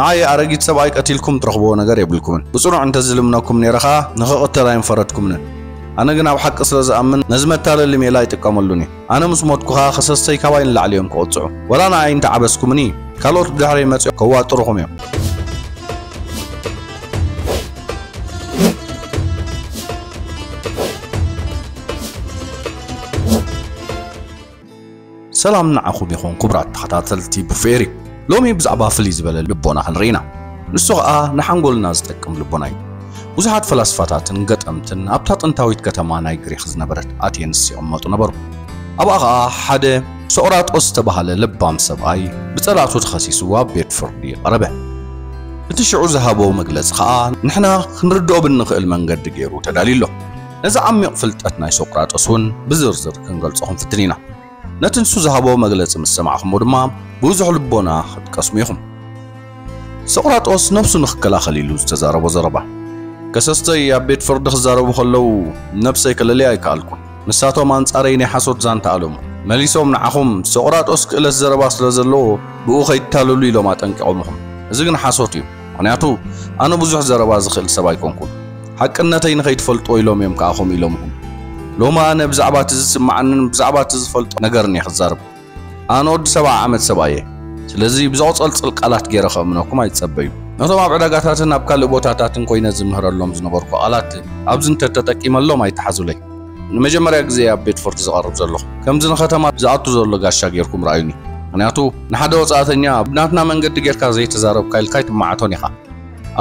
نعي أرجيت سبايك أتيلكم ترخبونا قريبلكم بسرعة أنت زلمناكم نرخا نخوت تلاين فردكمنا أنا جناب حق أصلا زأمن نزمة تال اللي ميلاي تكملوني أنا مسموت كها خصص تي كواين لعليهم عليهم كوتسو. ولا أنا عين تعبسكمني. كلور دهري مات كوات روحهم يوم ሰላም ንዓኹም ይኹን ክቡራት ተኸታተልቲ ቡፈሪ ሎሚ ብዛዕባ ፍልይ ዝበለ ልቦና ክንርኢ ኢና ንሱ ከዓ ንሓንጎልና ዝጠቅም ልቦና እዩ። ብዙሓት ፈላስፋታትን ገጠምትን ኣብታ ጥንታዊት ከተማ ናይ ግሪክ ዝነበረት ኣቴንስ ይቕመጡ ነበሩ። ኣብኣ ከዓ ሓደ ሶቅራጦስ ዝተባሃለ ልባም ሰብኣይ ብጸላእቱ ተኸሲሱ ኣብ ቤት ፍርዲ ቀረበ። እቲ ሽዑ ዝሃቦ መግለፂ ከዓ ንሕና ክንርድኦ ብንኽእል መንገዲ ገይሩ ተዳልዩሎ ነዚ ዓሚቕ ፍልጠት ናይ ሶቅራጦስ እውን ብዝርዝር ክንገልጾ ክንፍትን ኢና። ነቲ ንሱ ዝሃቦ መግለፂ ምስ ሰማዕኹሞ ድማ ብዙሕ ልቦና ክትቀስሙ ኢኹም ሶቅራጦስ ነፍሱ ንክከላኸል ኢሉ ዝተዛረቦ ዘረባ። ከሰስተይ ኣብ ቤት ፍርዲ ክዛረቡ ከለዉ ነብሰይ ከለለይ ኣይከኣልኩን። ንሳቶም ኣንጻረይ ናይ ሓሶት ዛንታ ኣለሙ መሊሶም ንዓኹም ሶቅራጦስ ክእለት ዘረባ ስለ ዘለዎ ብኡ ከይተታለሉ ኢሎም ኣጠንቂቖም ኢኹም እዚ ግን ሓሶት እዩ። ምክንያቱ ኣነ ብዙሕ ዘረባ ዝኽእል ሰብ ኣይኮንኩን። ሓቅነተይ ንኸይትፈልጦ ኢሎም እዮም ከኣኹም ኢሎም ኢኹም ሎማ ኣነ ብዛዕባ እቲ ዝስማዓንን ብዛዕባ እቲ ዝፈልጦ ነገርኒ ክዛርብ ኣነ ወዲ ዓመት ሰብኣ እየ ስለዚ ብዘቕፀልፅል ቃላት ገይረ ከእምነኩም ኣይትጸበዩ ነቶም ኣብ ዕዳጋታትን ኣብ ካልእ ቦታታትን ኮይነ ዝምህረሎም ዝነበርኩ ቃላት ኣብዚ እንተተጠቂመሎም ኣይተሓዙለይ። ንመጀመርያ ግዜ ኣብ ቤት ፍርዲ ዝቐርብ ዘለኹ ከምዚ ንኸተማ ዝኣቱ ዘሎ ጋሻ ጌርኩም ረኣዩኒ ምክንያቱ ንሓደ ወፃእተኛ ብናትና መንገዲ ጌርካ ዘይተዛረብካ ኢልካ ይትማዓቶን ኢኻ።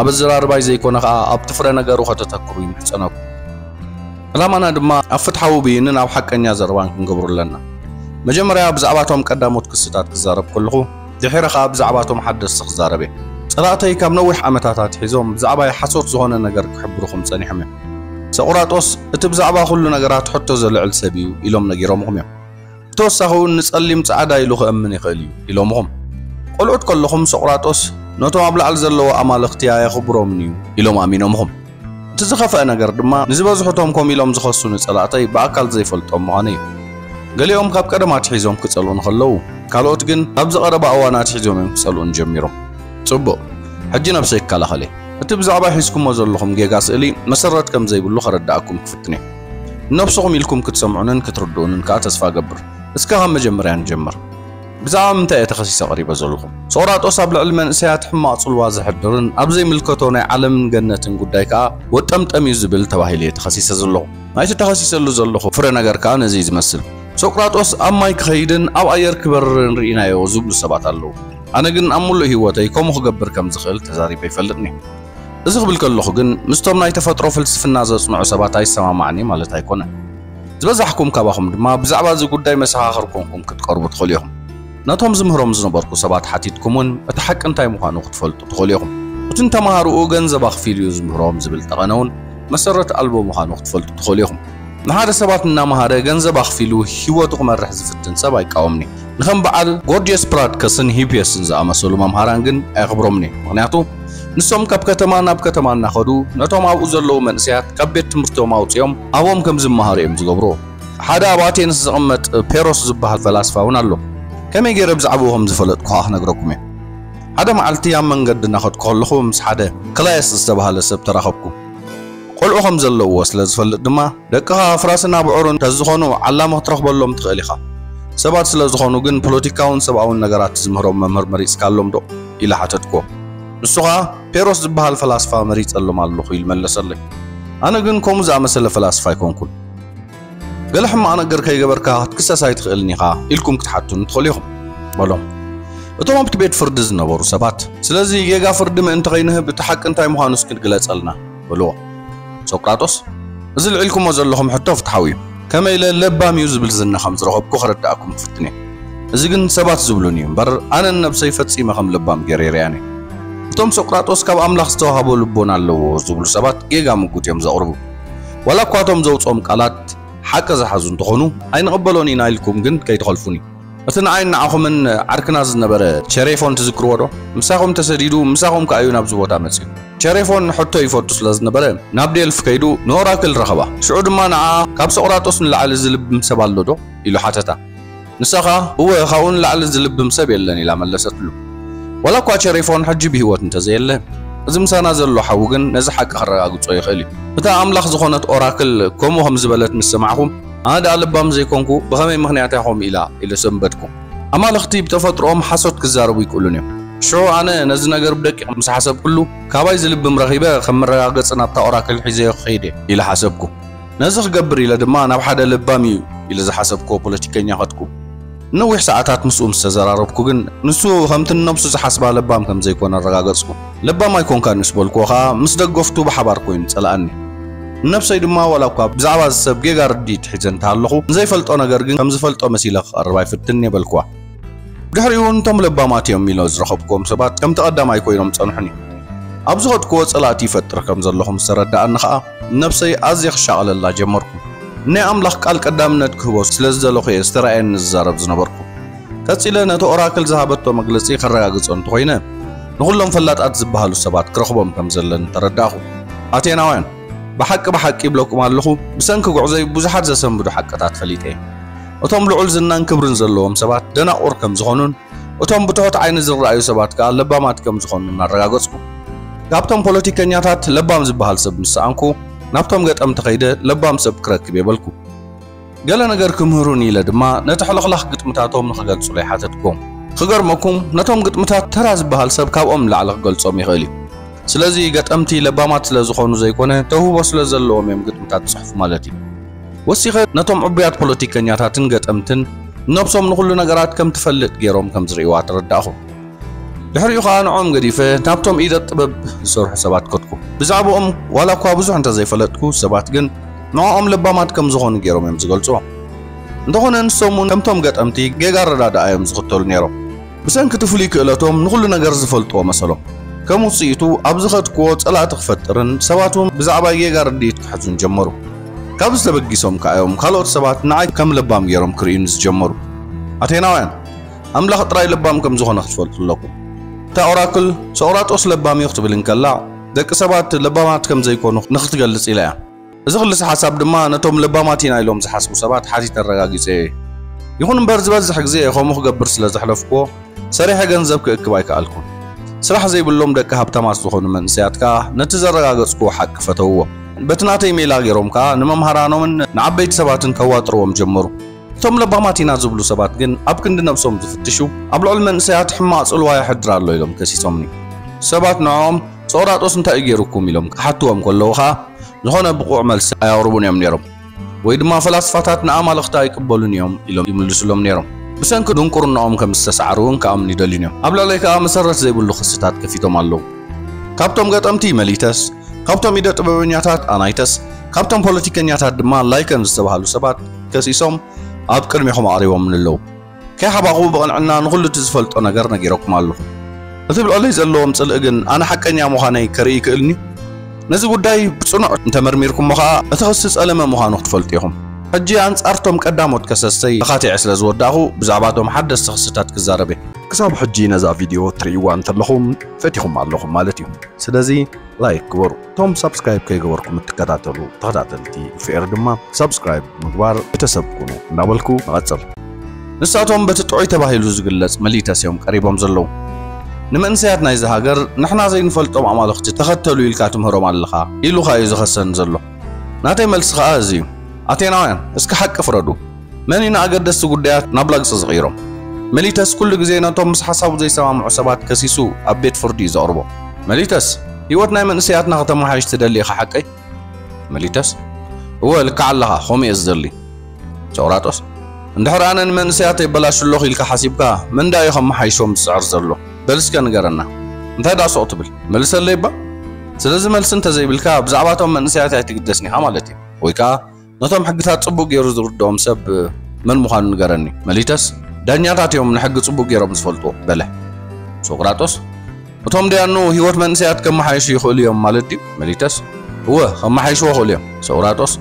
ኣብ ኣዘራርባይ ዘይኮነ ከዓ ኣብቲ ፍረ ነገሩ ከተተክሩ ይምሕፀነኩ ዕላማና ድማ ኣብ ፍትሓዊ ብይንን ኣብ ሓቀኛ ዘረባን ክንገብሩ ኣለና መጀመርያ ብዛዕባቶም ቀዳሞት ክስታት ክዛረብ ከለኹ ድሒረ ከዓ ብዛዕባቶም ሓደስቲ ክዛረብ እየ ጸላእተይ ካብ ነዊሕ ዓመታታት ሒዞም ብዛዕባ ሓሶት ዝኾነ ነገር ክሕብርኩም ጸኒሖም እዮም ሰቁራጦስ እቲ ብዛዕባ ኩሉ ነገራት ሕቶ ዘልዕል ሰብ እዩ ኢሎም ነጊሮምኹም እዮም ብተወሳኺ እውን ንጸሊም ጻዕዳ ኢሉ ክእምን ይኽእል እዩ ኢሎምኹም ቆልዑት ከለኹም ሰቁራጦስ ነቶም ኣብ ላዕሊ ዘለዎ ኣማልኽቲ ኣየኽብሮምን እዩ ኢሎም ኣሚኖምኹም እቲ ዝኸፍአ ነገር ድማ ንዝበዝሑቶም ከምኡ ኢሎም ዝኸሱ ንጸላእተይ ብኣካል ዘይፈልጦም ምዃነ እዩ ገሊኦም ካብ ቀደማት ሒዞም ክጸልኡ ንኸለዉ ካልኦት ግን ኣብ ዝቐረባ እዋናት ሒዞም እዮም ክጸልኡን ጀሚሮም ጽቡቕ ሕጂ ነብሰይ ይከላኸለ እቲ ብዛዕባ ሒዝኩሞ ዘለኹም ጌጋ ስእሊ መሰረት ከም ዘይብሉ ከረዳእኩም ክፍትን እየ ነብስኹም ኢልኩም ክትሰምዑንን ክትርድኡንን ከዓ ተስፋ ገብር እስከ ካብ መጀመርያ ንጀምር ብዛዕባ ምንታይ እየ ተኸሲሰ ቀሪበ ዘለኹም ሶቅራጦስ ኣብ ልዕሊ መንእሰያት ሕማቕ ጽልዋ ዘሕድርን ኣብ ዘይምልከቶ ናይ ዓለምን ገነትን ጉዳይ ከዓ ወጠምጠም እዩ ዝብል ተባሂሉ እየ ተኸሲሰ ዘለኹ ናይቲ ተኸሲሰሉ ዘለኹ ፍረ ነገር ከዓ ነዚ ዝመስል ሶቅራጦስ ኣብ ማይ ክኸይድን ኣብ ኣየር ክበርርን ርኢናዮ ዝብሉ ሰባት ኣለዉ። ኣነ ግን ኣብ ሙሉእ ህይወተይ ከምኡ ክገብር ከም ዝኽእል ተዛሪበ ይፈልጥኒ እዚ ክብል ከለኹ ግን ምስቶም ናይ ተፈጥሮ ፍልስፍና ዘጽንዑ ሰባት ኣይሰማማዕኒ ማለት ኣይኮነን። ዝበዛሕኩም ካባኹም ድማ ብዛዕባ እዚ ጉዳይ መሰኻኽር ክትቀርቡ ትኽእሉ ኢኹም። ነቶም ዝምህሮም ዝነበርኩ ሰባት ሓቲትኩም እውን እቲ ሓቂ እንታይ ምዃኑ ክትፈልጡ ትኽእሉ ኢኹም። እቲ ንተምሃርኡ ገንዘብ ኣኽፊሉ እዩ ዝምህሮም ዝብል ጠቐነ እውን መሰረት ኣልቦ ምዃኑ ክትፈልጡ ትኽእሉ ኢኹም ንሓደ ሰባት እናምሃረ ገንዘብ ኣኽፊሉ ሂወቱ ክመርሕ ዝፍትን ሰብ ኣይቃወምኒ ንከም በዓል ጎርጅስ ፕራድከስን ሂፒየስን ዝኣመሰሉ መምሃራን ግን ኣይኽብሮምኒ። ምክንያቱ ንሶም ካብ ከተማ ናብ ከተማ እናኸዱ ነቶም ኣብኡ ዘለዉ መንእሰያት ካብ ቤት ትምህርቶም ኣውፅኦም ኣብኦም ከም ዝመሃሩ እዮም ዝገብሮ ሓደ ኣብ ኣቴንስ ዝቕመጥ ፔሮስ ዝበሃል ፈላስፋ እውን ኣሎ። ከመይ ገይረ ብዛዕባኡ ከም ዝፈለጥኩ ከዓ ክነግረኩም እየ። ሓደ መዓልቲ ኣብ መንገዲ እናኸድኩ ከለኹ ምስ ሓደ ክላየስ ዝተባሃለ ሰብ ተራኸብኩ ቆልዑ ከም ዘለውዎ ስለ ዝፈልጥ ድማ ደቅኻ ፍራስና ብዑሩን ተዝኾኑ ዓላማ ክትረኽበሎም ትኽእል ኢኻ ሰባት ስለ ዝኾኑ ግን ፖለቲካውን ሰብኣውን ነገራት ዝምህሮም መምህር መሪፅካሎም ዶ ኢለ ሓተትክዎ ንሱ ከዓ ፔሮስ ዝበሃል ፈላስፋ መሪፀሎም ኣለኹ ኢሉ መለሰለይ ኣነ ግን ከምኡ ዝኣመሰለ ፈላስፋ ኣይኮንኩን ገለ ሕማቕ ነገር ከይገበርካ ክትክሰስ ኣይትኽእልኒ ኢኻ ኢልኩም ክትሓቱን ትኽእሉ ኢኹም በሎም እቶም ኣብቲ ቤት ፍርዲ ዝነበሩ ሰባት ስለዚ ጌጋ ፍርዲ ምእንቲ ከይንህብ እቲ ሓቂ እንታይ ምዃኑ እስክንግለጸልና በልዎ ሶቅራጦስ እዚ ልዒልኩሞ ዘለኹም ሕቶ ፍትሓዊ እዩ። ከመይ ኢለ ለባም እዩ ዝብል ዝና ከም ዝረኸብኩ ከረዳእኩም ክፍትን እየ። እዚ ግን ሰባት ዝብሉን እዩ። እምበር ኣነ ነብሰይ ፈጺመ ከም ልባም ገይረ የርያኒ እቶም ሶቅራጦስ ካብ ኣምላኽ ዝተዋሃቦ ልቦና ኣለዎ ዝብሉ ሰባት ጌጋ ምጉት እዮም ዘቕርቡ። ዋላ እኳ እቶም ዘውፅኦም ቃላት ሓቂ ዝሓዙ እንተኾኑ ኣይንቕበሎን ኢና ኢልኩም ግን ከይትኸልፉኒ እቲ ንዓይ ንዓኹምን ዓርክና ዝነበረ ቸሬፎን ትዝክርዎ ዶ? ምሳኹም ተሰዲዱ ምሳኹም ከኣዩ ናብዚ ቦታ መፅዩ ቸሬፎን ሕቶ ይፈቱ ስለ ዝነበረ ናብ ዴልፍ ከይዱ ንኦራክል ረኸባ። ሽዑ ድማ ንዓ ካብ ሶቅራጦስ ንላዕሊ ዝልብም ሰብ ኣሎ ዶ? ኢሉ ሓተታ። ንሳ እወ ካብኡ ንላዕሊ ዝልብም ሰብ የለን ኢላ መለሰትሉ። ወላ እኳ ቸሪፎን ሕጂ ብሂወት እንተዘየለ። እዚ ምሳና ዘሎ ሓዊ ግን ነዚ ሓቂ ከረጋግጾ ይኽእል እዩ። እታ ኣምላኽ ዝኾነት ኦራክል ከምኡ ከም ዝበለት ምስ ሰማዕኹም ኣነ ዳ ልባም ዘይኮንኩ ብኸመይ ምኽንያት ይኹም ኢላ ኢለ ሰንበድኩ ኣማልኽቲ ብተፈጥሮኦም ሓሶት ክዛረቡ ይክእሉን እዮም። ሽዑ ኣነ ነዚ ነገር ብደቂቕ ምስ ሓሰብኩሉ ካባይ ዝልብም ረኺበ ከም መረጋገፂ ናብታ ኦራክል ሒዘ ክኸይድ ኢለ ሓሰብኩ። ነዚ ክገብር ኢለ ድማ ናብ ሓደ ልባም እዩ ኢለ ዝሓሰብኮ ፖለቲከኛ ከድኩ። ነዊሕ ሰዓታት ምስኡ ምስ ተዘራረብኩ ግን ንሱ ከምቲ ነብሱ ዝሓስባ ለባም ከም ዘይኮነ ኣረጋገጽኩ ለባም ኣይኮንካ ንስ በልክዎ ከዓ ምስ ደገፍቱ ብሓባር ኮይኑ ጸላኣኒ ነብሰይ ድማ ዋላ እኳ ብዛዕባ ዝሰብ ጌጋ ርዲት ሒዘ እንተሃለኹ ንዘይፈልጦ ነገር ግን ከም ዝፈልጦ መሲለ ክቐርብ ኣይፍትን የበልክዋ ድሕሪኡ እንቶም ለባማት እዮም ኢሎ ዝረኸብክዎም ሰባት ከም ተቐዳማይ ኮይኖም ጸንሑኒ ኣብ ዝኸድክዎ ጸላእቲ ይፈጥር ከም ዘለኹም ዝተረዳእኒ ኸዓ ነብሰይ ኣዝየ ክሻቐለላ ጀመርኩ። ናይ ኣምላኽ ቃል ቀዳምነት ክህቦ ስለ ዝደለኹ እየ ዝተረኣየኒ ዝዛረብ ዝነበርኩ። ቀፂለ ነቲ ኦራክል ዝሃበቶ መግለፂ ከረጋግጾ እንተኾይነ ንኹሎም ፈላጣት ዝበሃሉ ሰባት ክረኽቦም ከም ዘለኒ ተረዳእኹ። ኣቴናውያን ብሓቂ ብሓቂ ይብለኩም ኣለኹ ብሰንኪ ጉዕዘይ ብዙሓት ዘሰንብዱ ሓቅታት ፈሊጠ እየ እቶም ልዑል ዝናን ክብርን ዘለዎም ሰባት ደናቑር ከም ዝኾኑን እቶም ብትሑት ዓይኒ ዝረኣዩ ሰባት ከዓ ለባማት ከም ዝኾኑ እናረጋገጽኩ ካብቶም ፖለቲከኛታት ለባም ዝበሃል ሰብ ምስኣንኩ ናብቶም ገጠምቲ ኸይደ ለባም ሰብ ክረክብ የበልኩ ገለ ነገር ክምህሩን ኢለ ድማ ነቲ ሕልኽላኽ ግጥምታቶም ንኽገልጹ ይሓተትኩም ክገርመኩም ነቶም ግጥምታት ተራ ዝበሃል ሰብ ካብኦም ንላዕሊ ክገልጾም ይኽእል እዩ ስለዚ ገጠምቲ ለባማት ስለ ዝኾኑ ዘይኮነ ተውህቦ ስለ ዘለዎም እዮም ግጥምታት ጽሑፍ ማለት እዩ። ወሲኸ ነቶም ዕቡያት ፖለቲከኛታትን ገጠምትን ነብሶም ንኹሉ ነገራት ከም ትፈልጥ ገይሮም ከም ዝርእዋ ተረዳእኹ ድሕሪኡ ከዓ ንዖም ገዲፈ ናብቶም ኢደ ጥበብ ዝሰርሑ ሰባት ከትኩ ብዛዕባኦም ዋላ እኳ ብዙሕ እንተዘይፈለጥኩ ሰባት ግን ንዖኦም ለባማት ከም ዝኾኑ ገይሮም እዮም ዝገልጽዎ። እንተኾነ ንሶም ከምቶም ገጠምቲ ጌጋ ረዳድኣ እዮም ዝኽተሉ ነይሮም። ብሰንኪ እቲ ፍሉይ ክእለቶም ንኹሉ ነገር ዝፈልጥዎ መሰሎም كموسيتو أبزخت كوت ألا تخفترن سباتهم بزعبا يجارديت حزن جمرو كابز تبقيسهم كأيوم خلوت سبات نعي كم لبام جيرم كرينز جمرو أتينا وين أملاخ تراي لبام كم زخنا خفلت لكم تا أوراكل سورات أصل لبام يخطب لنكلا دك سبات لبامات كم زي كونو نخت جلس إليها زخلس حساب دما نتوم لباماتين أيلوم زحسبوا سبات حاتي ترقاقي زي يكون مبرز بزح جزيه خو مخ قبر سلا زحلفكو سريحة جنزب كأكباي كألكم ስራሕ ዘይብሎም ደቂ ሃብታማት ዝኾኑ መንእሰያት ከዓ ነቲ ዘረጋገጽክዎ ሓቂ ፈተውዎ በቲ ናተይ ሜላ ገይሮም ከዓ ንመምሃራኖምን ንዓበይቲ ሰባትን ከዋጥርዎም ጀመሩ። እቶም ለባማት ኢና ዝብሉ ሰባት ግን ኣብ ክንዲ ነብሶም ዝፍትሹ ኣብ ልዕሊ መንእሰያት ሕማቕ ጽልዋ የሕድር ኣሎ ኢሎም ከሲሶምኒ። ሰባት ንዖም ሶቅራጦስ እንታይ እዩ ኢሎም ክሓትዎም ከለዉ ከዓ ዝኾነ ብቑዕ መልሲ ኣያቕርቡን እዮም ነይሮም። ወይ ድማ ፈላስፋታት ንኣማልኽቲ ኣይቅበሉን እዮም ኢሎም ይምልሱሎም ነይሮም ብሰንኪ ድንቁርናኦም ከም ዝተሰዓሩ እውን ከኣምኑ ይደልዩን እዮም። ኣብ ልዕለይ ከዓ መሰረት ዘይብሉ ክስታት ከፊቶም ኣለዉ። ካብቶም ገጠምቲ መሊተስ ካብቶም ኢደ ጥበበኛታት ኣናይተስ ካብቶም ፖለቲከኛታት ድማ ላይከን ዝተባሃሉ ሰባት ከሲሶም ኣብ ቅድሚኹም ኣቕሪቦም ንለዉ ከይሓባኹ ብቕንዕና ንኹሉ እቲ ዝፈልጦ ነገር ነጊረኩም ኣለኹ እቲ ብልዕለይ ዘለዎም ጽልኢ ግን ኣነ ሓቀኛ ምዃነይ ከርኢ ይክእልኒ? ነዚ ጉዳይ ብጽኑዕ እንተመርሚርኩሞ ከዓ እቲ ክሲ ጸለመ ምዃኑ ክትፈልጡ ኢኹም حجي أنس أرتم قداموت كسستي خاتي عسل زورداخو بزعباتهم حد خصتات كزاربي كساب حجي نزا فيديو تري وان تلخوم فتيهم علىهم مالتيهم سلازي لايك كبروا توم سبسكرايب كي كيغوركم تكتاتلو تغداتلتي في إردما سبسكرايب مقبار بتسبكونو ناولكو غتصل نساتهم بتتعوي تباهي لوزق اللاز مليتا سيوم قريبا مزلو زلو نمنسيات نايز هاجر نحنا زي نفلطم عمالوختي تختلوا يلكاتم هرم على الخا يلو خايز خسن زلو ناتي ملس ازيو እዚ እዩ ኣቴናውያን እስኪ ሓቂ ፍረዱ መን ኢና ኣገደስቲ ጉዳያት ናብ ላግፂ ዝቕይሮም መሊተስ ኩሉ ግዜ ነቶም ምስ ሓሳቡ ዘይሰማምዑ ሰባት ከሲሱ ኣብ ቤት ፍርዲ እዩ ዘቕርቦ መሊተስ ህይወት ናይ መንእሰያትና ከተመሓይሽ ትደሊ ኢኻ ሓቀይ መሊተስ እወ ልክዕ ኣለኻ ከምኡ እየ ዝደሊ ጨውራጦስ እንድሕር ኣነ ንመንእሰያት የበላሽለኹ ኢልካ ሓሲብካ መንዳ እዩ ከመሓይሾም ዝስዕር ዘሎ በልስከ ንገረና እንታይ ዳስቕ ትብል መልሰለ ይባ ስለዚ መልሲ እንተዘይብልካ ብዛዕባቶም መንእሰያት ኣይትግደስኒ ኢኻ ማለት እዩ ወይ ከዓ ነቶም ሕግታት ጽቡቕ ገይሩ ዝርድኦም ሰብ መን ምዃኑ ንገረኒ። መሊተስ ዳኛታት እዮም ንሕጊ ጽቡቕ ገይሮም ዝፈልጥዎ በለ። ሶቅራጦስ እቶም ዳያኑ ህይወት መንእሰያት ከመሓይሹ ይኽእሉ እዮም ማለት ድዩ? መሊተስ እወ ከመሓይሽዎ ክእሉ እዮም። ሶቅራጦስ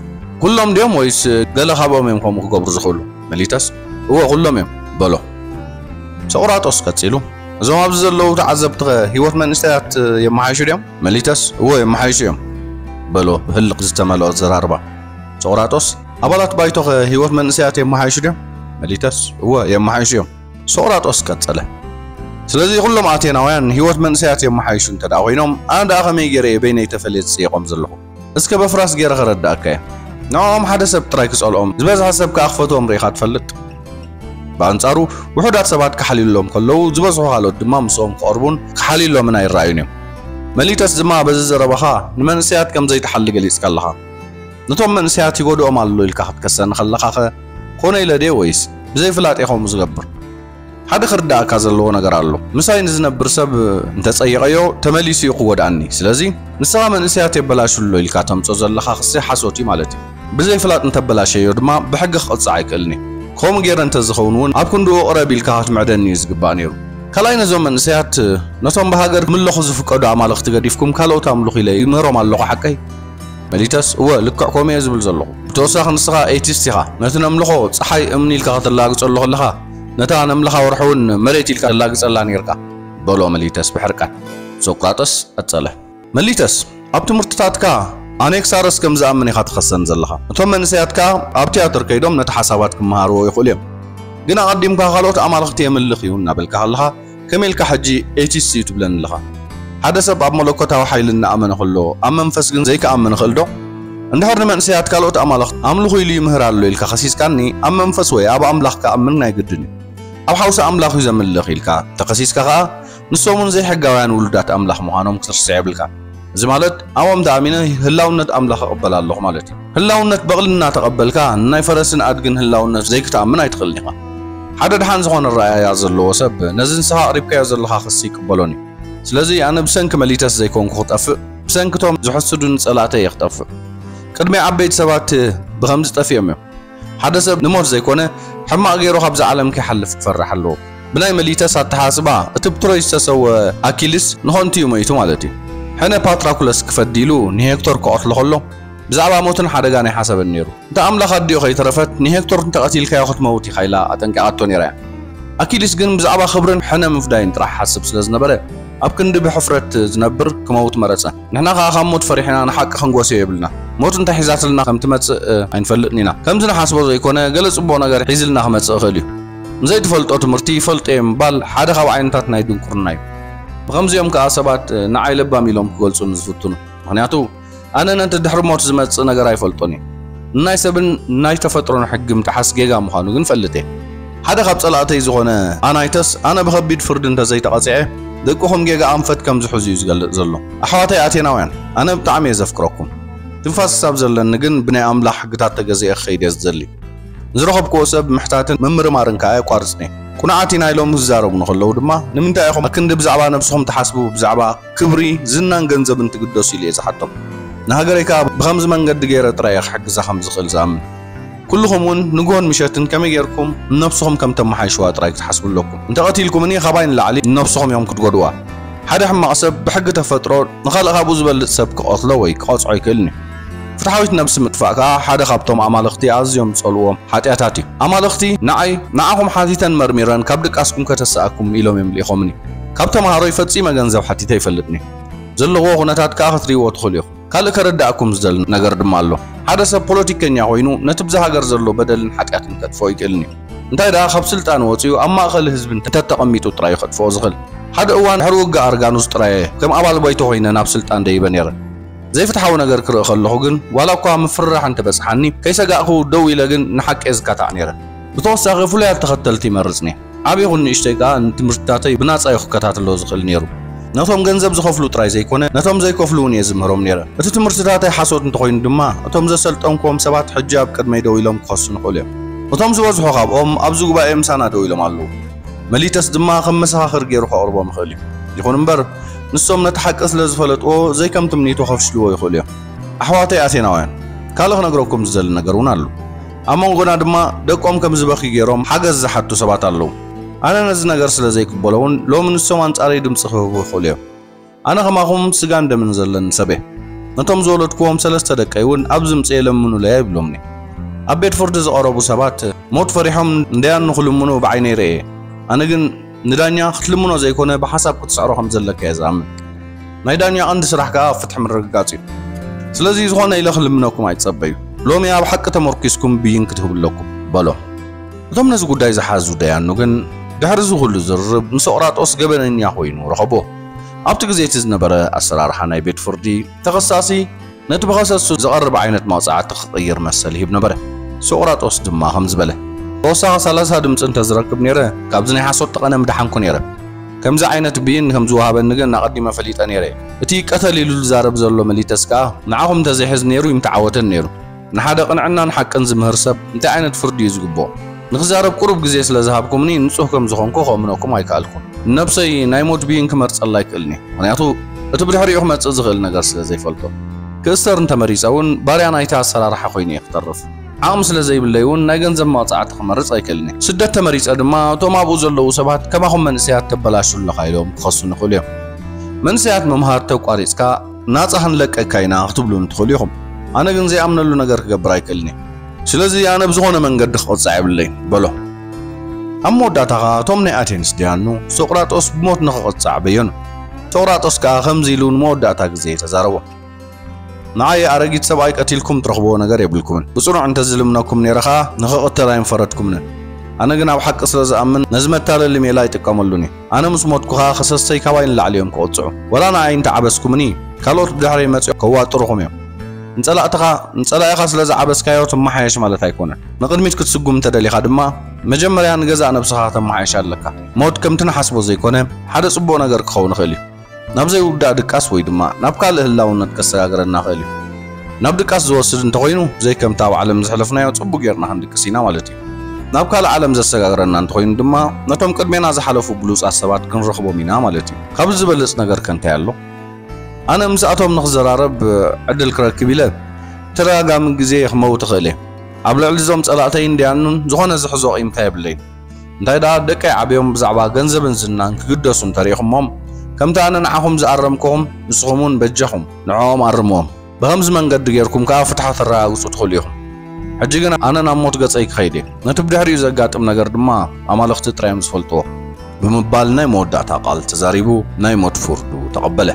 ኩሎም ድዮም ወይስ ገለ ካብኦም እዮም ከምኡ ክገብሩ ዝኽእሉ? መሊተስ እወ ኩሎም እዮም። በሎ ሶቅራጦስ ቀፂሉ እዞም ኣብዚ ዘለዉ ተዓዘብቲ ህይወት መንእሰያት የመሓይሹ ድዮም? መሊተስ እወ የመሓይሹ እዮም። በሎ ብህልኽ ዝተመልኦ ዘራርባ ሶቅራጦስ ኣባላት ባይቶ ህይወት መንእሰያት የመሓይሹ ድዮም? መሊተስ እወ የመሓይሹ እዮም። ሶቅራጦስ ቀጸለ። ስለዚ ኩሎም ኣቴናውያን ሂወት መንእሰያት የመሓይሹ እንተዳ ኮይኖም ኣነ ደኣ ከመይ ገይረ እየ በይነይ ተፈልየ ዝፅየቆም ዘለኹ። እስከ በፍራስ ገይረ ክረዳእካ እየ ንዖም ሓደ ሰብ ጥራይ ክፀልኦም ዝበዝሐ ሰብ ከዓ ክፈትዎም ርኢኻ ትፈልጥ። ብኣንጻሩ ውሑዳት ሰባት ክሓሊሎም ከለዉ ዝበዝሑ ካልኦት ድማ ምስኦም ክቐርቡን ክሓሊሎምን ኣይረኣዩን እዮም። መሊተስ ድማ በዚ ዘረባኻ ንመንእሰያት ከም ዘይተሓሊ ገሊፅካ ኣለኻ ነቶም መንእሰያት ይጎድኦም ኣሎ ኢልካ ክትከሰኒ ከለኻ ኸ ኮነ ኢለ ደ ወይስ ብዘይፍላጥ ኢኸም ዝገብር? ሓደ ክርዳእካ ዘለዎ ነገር ኣሎ። ምሳይ ንዝነብር ሰብ እንተፀይቐዮ ተመሊሱ እዩ ክወድኣኒ ስለዚ ንስኻ መንእሰያት የበላሽሎ ኢልካ ተምፆ ዘለኻ ክሴ ሓሶት እዩ ማለት እዩ። ብዘይፍላጥ እንተበላሸዮ ድማ ብሕጊ ክቕፅዕ ኣይክእልኒ። ከምኡ ገይረ እንተዝኸውን እውን ኣብ ክንድኡ ቅረብ ኢልካ ክትምዕደኒ እዩ ዝግባእ ነይሩ። ካልኣይ ነዞም መንእሰያት ነቶም ብሃገር ክምለኹ ዝፍቀዱ ኣማልኽቲ ገዲፍኩም ካልኦት ኣምልኹ ኢለ ይምህሮም ኣለኹ ሓቀይ መሊተስ እወ ልክዕ ከምኡ እየ ዝብል ዘለኹ ብተወሳኺ ንስኻ ኤቲስት ኢኻ ነቲ ነምልኾ ፀሓይ እምኒ ኢልካ ከተላግፀሉ ከለኻ ነታ ነምልኻ ወርሒ እውን መሬት ኢልካ ተላግፀላ ነርካ በሎ መሊተስ ብሕርቃን ሶቅራጠስ ቀፀለ መሊተስ ኣብ ትምህርትታትካ ኣኔክሳረስ ከም ዝኣምን ኢኻ ትኸሰን ዘለኻ እቶም መንእሰያትካ ኣብ ቲያትር ከይዶም ነቲ ሓሳባት ክመሃርዎ ይኽእሉ እዮም ግን ኣቐዲምካ ካልኦት ኣማልኽቲ የምልኽ እዩ እናበልካ ከለኻ ከመይ ኢልካ ሕጂ ኤቲስት እዩ ትብለኒ ኣለኻ ሓደ ሰብ ኣብ መለኮታዊ ሓይሊ እናኣመነ ከሎ ኣብ መንፈስ ግን ዘይከኣምን ይኽእል ዶ? እንድሕር ንመንእሰያት ካልኦት ኣማልኽቲ ኣምልኹ ኢሉ ይምህር ኣሎ ኢልካ ከሲስካኒ ኣብ መንፈስ ወይ ኣብ ኣምላኽ ከኣምን ናይ ግድን እዩ? ኣብ ሓውሲ ኣምላኽ እዩ ዘምልኽ ኢልካ ተኸሲስካ ከዓ ንሶም እውን ዘይሕጋውያን ውሉዳት ኣምላኽ ምዃኖም ክትርስዕ የብልካ። እዚ ማለት ኣብኦም ተኣሚነ ህላውነት ኣምላኽ ኣቕበል ኣለኹ ማለት እዩ። ህላውነት በቕልና ተቐበልካ ናይ ፈረስን ኣድግን ህላውነት ዘይክተኣምን ኣይትኽእልን ኢኻ። ሓደ ድሓን ዝኾነ ረኣያ ዘለዎ ሰብ ነዚ ንስኻ ኣቕሪብካዮ ዘለኻ ክሲ ይቅበሎን እዩ ስለዚ ኣነ ብሰንኪ መሊተስ ዘይኮንኩ ክጠፍእ ብሰንኪቶም ዝሕስዱን ጸላእተ እየ ክጠፍእ ቅድሚ ዓበይቲ ሰባት ብከምዚ ጠፊኦም እዮም ሓደ ሰብ ንሞት ዘይኮነ ሕማቕ ገይሩ ካብዚ ዓለም ከይሓልፍ ክፈርሕ ኣለዎ ብናይ መሊተስ ኣተሓስባ እቲ ብትሮይ ዝተሰወ ኣኪልስ ንኾንቲ እዩ ሞይቱ ማለት እዩ ሕነ ፓትራኩለስ ክፈዲሉ ንሄክቶር ክቐትሎ ከሎ ብዛዕባ ሞትን ሓደጋ ናይ ሓሰበን ነይሩ እንተ ኣምላኽ ኣዲኡ ከይተረፈት ንሄክቶር እንተቐቲልካዮ ክትመውት ኢኻ ኢላ ኣጠንቂቓቶ ነይራ እያ ኣኪልስ ግን ብዛዕባ ክብርን ሕነ ምፍዳይን ጥራሕ ሓስብ ስለ ዝነበረ ኣብ ክንዲ ብሕፍረት ዝነብር ክመውት መረፀ። ንሕና ከዓ ካብ ሞት ፈሪሕና ንሓቂ ክንጎስዮ የብልና። ሞት እንታይ ሒዛትልና ከም ትመፅእ ኣይንፈልጥን ኢና ከምዚ ንሓስቦ ዘይኮነ ገለ ፅቡቅ ነገር ሒዝልና ክመፅእ ይኽእል እዩ። ንዘይትፈልጦ ትምህርቲ ይፈልጦ እየ ምባል ሓደ ካብ ዓይነታት ናይ ድንቁርና እዩ። ብከምዚኦም ከዓ ሰባት ንዓይ ኢሎም ክገልፁ ንዝፍትኑ። ምክንያቱ ኣነ ነቲ ድሕሪ ሞት ዝመፅእ ነገር ኣይፈልጦን እየ። ንናይ ሰብን ናይ ተፈጥሮን ሕጊ ምጥሓስ ጌጋ ምዃኑ ግን ፈልጥ እየ። ሓደ ካብ ፀላእተይ ዝኾነ ኣናይተስ ኣነ ብከቢድ ፍርዲ እንተዘይተቐፂዐ ደቅኹም ጌጋ ኣንፈት ከም ዝሕዙ እዩ ዝገልጽ ዘሎ። ኣሕዋተይ ኣቴናውያን ኣነ ብጣዕሚ እየ ዘፍቅረኩም። ትንፋስ ክሳብ ዘለኒ ግን ብናይ ኣምላኽ ሕግታት ተገዚአ ክኸይድ እየ ዝደሊ። ዝረኸብክዎ ሰብ ምሕታትን ምምርማርን ከዓ የቋርፅኒ ቁንዓቲ ናይ ሎሚ ዝዛረቡ ንከለዉ ድማ ንምንታይ ኢኹም ክንዲ ብዛዕባ ነብስኹም ተሓስቡ? ብዛዕባ ክብሪ ዝናን ገንዘብን ትግደሱ ኢሉ እየ ዝሓቶም። ንሃገረይ ከዓ ብከምዚ መንገዲ ገይረ ጥራይ ክሕግዛ ከም ዝኽእል ዝኣምን ኩልኹም እውን ንግሆን ምሸትን ከመይ ጌርኩም ነብስኹም ከም ተመሓይሽዋ ጥራይ ክትሓስቡ ኣለኩም እንተቐቲልኩምኒ ኻባይ ንላዕሊ ነብስኹም እዮም ክትጎድዋ ሓደ ሕማቕ ሰብ ብሕጊ ተፈጥሮ ንኻልእ ካብኡ ዝበልጥ ሰብ ክቐትሎ ወይ ክቐፅዖ ይክእልኒ ፍትሓዊት ነብሲ ምጥፋእ ከዓ ሓደ ካብቶም ኣማልኽቲ ኣዝዮም ዝፀልዎም ሓጢኣታት እዩ ኣማልኽቲ ንዓይ ንዓኹም ሓቲተን መርሚረን ካብ ድቃስኩም ከተሰኣኩም ኢሎም የምልኢኹምኒ ካብ ተምሃሮይ ፈፂመ ገንዘብ ሓቲተ ይፈልጥኒ ዘለዎ ኩነታት ከዓ ክትርእይዎ ትኽእሉ ኢኹም ካልእ ከረዳእኩም ዝደሊ ነገር ድማ ኣሎ ሓደ ሰብ ፖለቲከኛ ኮይኑ ነቲ ብዛ ሃገር ዘሎ በደልን ሓጢኣትን ከጥፎ ይክእልኒ እንታይ ደኣ ካብ ስልጣን ወፂኡ ኣብ ማእኸሊ ህዝቢ እንተተቐሚጡ ጥራይ ከጥፍኦ ዝኽእል? ሓደ እዋን ድሕሪ ውግእ ኣርጋኑስ ጥራየ ከም ኣባል ባይቶ ኮይነ ናብ ስልጣን ደይበ ነይረ። ዘይፍትሓዊ ነገር ክርኢ ከለኹ ግን ዋላ እኳ ምፍራሕ እንተበፅሓኒ ከይሰጋእኹ ደው ኢለ ግን ንሓቂ ዝካታዕ ነይረ። ብተወሳኺ ፍሉያት ተኸተልቲ ይመርፅ ነ ዓብ ንእሽተይ ከዓ ንትምህርትታተይ ብናፃ እዩ ክከታተሎ ዝኽእል ነይሩ نتوم جنزب زخفلو ترای زیکنه نتوم زیکفلو نیز مهرم نیره ات تمرت داده حسود نتقین دما اتوم زسلت آن کم سبات حجاب کرد میدویلم خاص نقلیم اتوم زواج حقاب آم ابزوج با امسانه دویلم علو ملیتس دما خمس آخر گیرخ آربا مخالی يكون مبر نسوم نتحق أصل زفلت أو زي كم تمني توخفش لوي خليا أحواتي أتينا وين كالله نقرأكم زل نقرونا له أما نقولنا دما دكم كم زبخي جيرهم حاجة زحتو سبات اللوم ኣነ ነዚ ነገር ስለ ዘይቅበሎ እውን ሎሚ ንሶም ኣንጻረይ ድምፂ ክህቡ ይኽእሉ እዮም። ኣነ ከማኹም ስጋን ደምን ዘለኒ ሰብ እየ ነቶም ዝወለድክዎም ሰለስተ ደቀይ እውን ኣብዚ ምፅእ ለምኑለያ ይብሎምኒ ኣብ ቤት ፍርዲ ዝቐረቡ ሰባት ሞት ፈሪሖም እንደያን ንኽልምኑ ብዓይነይ ርአ ኣነ ግን ንዳኛ ክትልምኖ ዘይኮነ ብሓሳብ ክትስዕሮ ከም ዘለካ እየ ዝኣምን። ናይ ዳኛ ቀንዲ ስራሕ ከዓ ፍትሒ ምርግጋፅ እዩ። ስለዚ ዝኾነ ኢለ ክልምነኩም ኣይትፀበዩ ሎሚ ኣብ ሓቂ ተመርኪስኩም ብይን ክትህብለኩም በሎ። እቶም ነዚ ጉዳይ ዝሓዙ ደያኑ ግን ድሕሪ እዚ ኩሉ ዝርርብ ንሶቅራጦስ ገበነኛ ኮይኑ ረኸቦ ኣብቲ ግዜ እቲ ዝነበረ ኣሰራርሓ ናይ ቤት ፍርዲ ተኸሳሲ ነቲ ብኸሰሱ ዝቐርብ ዓይነት መቕፃዕቲ ክቕይር መሰል ይህብ ነበረ ሶቅራጦስ ድማ ከም ዝበለ ተወሳኺ 30 ድምፂ እንተዝረክብ ነይረ ካብዚ ናይ ሓሶት ተቐነም ድሓንኩ ነይረ ከምዚ ዓይነት ብይን ከም ዝወሃበኒ ግን ኣቐዲመ ፈሊጠ ነይረ እቲ ቀተል ኢሉ ዝዛረብ ዘሎ መሊተስ ከዓ ንዓኹም እንተዘይሕዝ ነይሩ ይምተዓወተን ነይሩ ንሓደ ቅንዕናን ሓቅን ዝምህር ሰብ እንታይ ዓይነት ፍርዲ እዩ ዝግብኦ ንክዛረብ ቁሩብ ግዜ ስለ ዝሃብኩምኒ ንጹህ ከም ዝኾንኩ ከእምነኩም ኣይከኣልኩን ነብሰይ ናይ ሞት ብይን ክመርፀላ ይክእልኒ ምክንያቱ እቲ ብድሕሪኡ ክመፅእ ዝኽእል ነገር ስለ ዘይፈልጦ ክእስተር እንተመሪፀ እውን ባርያ ናይቲ ኣሰራርሓ ኮይኑ እየ ክተርፍ ዓቕሚ ስለ ዘይብለይ እውን ናይ ገንዘብ መቕፃዕቲ ክመርፅ ኣይክእልኒ ስደት ተመሪፀ ድማ እቶም ኣብኡ ዘለዉ ሰባት ከማኹም መንእሰያት ተበላሹለካ ኢሎም ክኸሱ ንኽእሉ እዮም መንእሰያት ምምሃር ተቋሪፅካ ናፃ ክንለቀካ ኢና ክትብሉ ትኽእሉ ኢኹም ኣነ ግን ዘይኣምነሉ ነገር ክገብር ኣይክእልኒ ስለዚ ኣነ ብዝኾነ መንገዲ ክቕፃዕ የብለይ በሎ። ኣብ መወዳእታ ኸ እቶም ናይ ኣቴንስ ድያኑ ሶቅራጦስ ብሞት ንኽቕፃዕ በየኑ። ሶቅራጦስ ከዓ ከምዚ ኢሉ ንመወዳእታ ግዜ ተዛረቦ። ንዓይ ኣረጊት ሰብኣይ ቀቲልኩም ትረኽብዎ ነገር የብልኩምን። ብፅኑዕ እንተዝልምነኩም ነይረ ከዓ ንኽቕተል ኣይንፈረድኩምንን ኣነ ግን ኣብ ሓቂ ስለ ዝኣምን ነዚ መታለሊ ሜላ ይጥቀመሉን እዩ ኣነ ምስ ሞትኩ ከዓ ክሰስተይ ካባይ ንላዕሊ እዮም ክቕፅዑ ወላ ንዓይ እንተዓበስኩምኒ ካልኦት ብድሕሪ መፅኦ ከዋጥሩኹም እዮም ንጸላእትኻ ንጸላኢኻ ስለ ዝዓበስካዮ ትመሓየሽ ማለት ኣይኮነን። ንቕድሚት ክትስጉም እንተደሊኻ ድማ መጀመርያ ንገዛእ ነብስኻ ተመሓየሽ ኣለካ። ሞት ከምቲ ንሓስቦ ዘይኮነ ሓደ ጽቡቕ ነገር ክኸውን ይኽእል እዩ። ናብ ዘይውዳእ ድቃስ ወይ ድማ ናብ ካልእ ህላውነት ከሰጋግረና ክእል እዩ። ናብ ድቃስ ዝወስድ እንተኮይኑ ዘይከምቲ ኣብ ዓለም ዝሕለፍናዮ ጽቡቕ ጌርና ክንድቅስ ኢና ማለት እዩ። ናብ ካልእ ዓለም ዘሰጋግረና እንተኮይኑ ድማ ነቶም ቅድሜና ዝሓለፉ ብሉፃት ሰባት ክንረኽቦም ኢና ማለት እዩ። ካብ ዝበልፅ ነገር ከንታይ ኣሎ ኣነ ምስኣቶም ንክዘራረብ ዕድል ክረክብ ኢለ ተደጋጋሚ ግዜ ክመውት እኽእል እየ ኣብ ልዕሊ እዞም ጸላእተይ እንድያኑን ዝኾነ ዝሕዞ ቂምካ የብለይን እንታይ ደኣ ደቀይ ዓብዮም ብዛዕባ ገንዘብን ዝናን ክግደሱ እንተሪኢኹሞም ከምቲ ኣነ ንዓኹም ዝኣረምክኹም ንስኹም እውን በጃኹም ንዕኦም ኣርምዎም ብከምዚ መንገዲ ጌርኩም ከዓ ፍትሓ ተረጋግፁ ትኽእሉ ኢኹም ሕጂ ግን ኣነ ናብ ሞት ገፀይ ክኸይድ እየ ነቲ ብድሕሪኡ ዘጋጥም ነገር ድማ ኣማለኽቲ ጥራዮም ዝፈልጥዎ ብምባል ናይ መወዳእታ ቃል ተዛሪቡ ናይ ሞት ፍርዱ ተቐበለ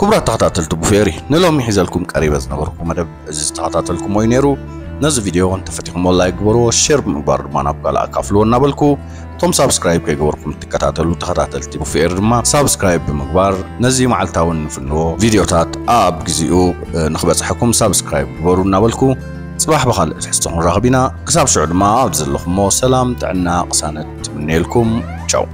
كبرى تحتاتلتو بفيري نلومي حزالكم قريب از نبركم مدب از تحتاتلكم وينيرو نزو فيديو انت فتحكم واللايك برو وشير مبار ما نبقى اكافلو نبلكو توم سابسكرايب سبسكرايب كيغوركم تكتاتلو تحتاتلتي بفير ما سابسكرايب بمغبار نزي معلتاون فيديو تات اب جزيو نخبص حكم سابسكرايب برو نبلكو صباح بخال تحسون راغبينا كساب شعود ما عبد زلخمو سلام تعنا قسانت منيلكم تشاو